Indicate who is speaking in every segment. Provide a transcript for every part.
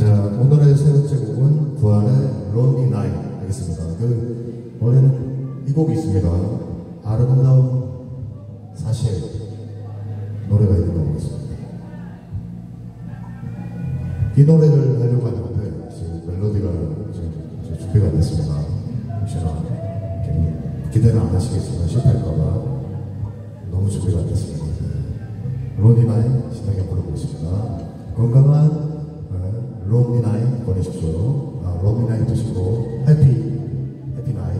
Speaker 1: 자, 오늘의 세 번째 곡은 부활의 론리 나이 하겠습니다. 그, 원래는 이 곡이 있습니다. 아름다운 사실 노래가 있는 것 같습니다. 이 노래를 하려고 하는데 지금 멜로디가 지금 준비가 안 됐습니다. 혹시나 기대는 안 하시겠지만 실패할까봐 너무 준비가 안 됐습니다. 네. 론리 나이 신나게 부르고 있습니다 건강한 롬니 나이 보내십시오. 아, 롬니 나이 드시고 해피 해피 나이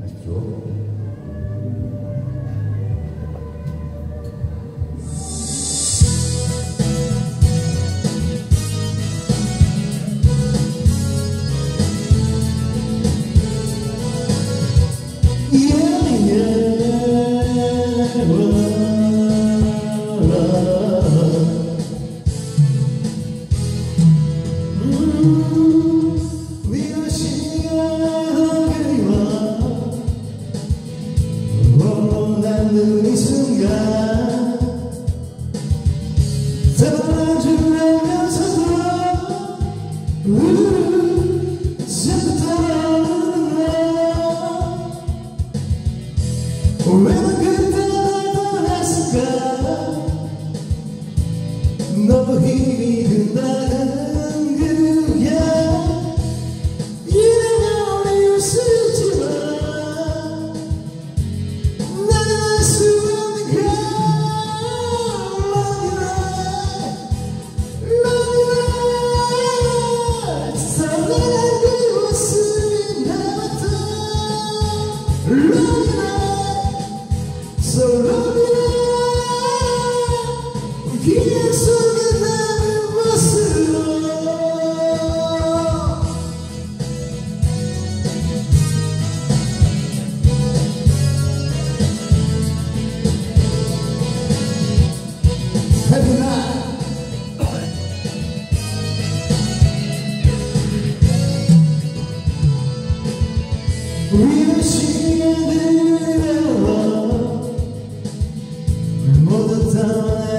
Speaker 1: 하십시오.
Speaker 2: 이 When I go We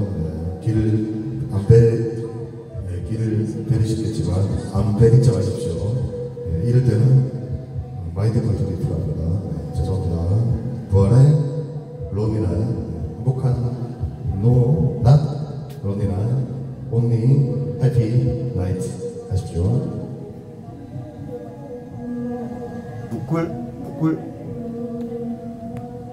Speaker 2: 네,
Speaker 1: 길을 안 배, 네, 길을 배리시겠지만 안 배린 척 하십시오. 네, 이럴 때는 마인드 컨트롤이 필요합니다. 네, 죄송합니다. 부활의 로미나의 행복한 No, not 로미나의 Only Happy Night 하십시오.
Speaker 3: 북굴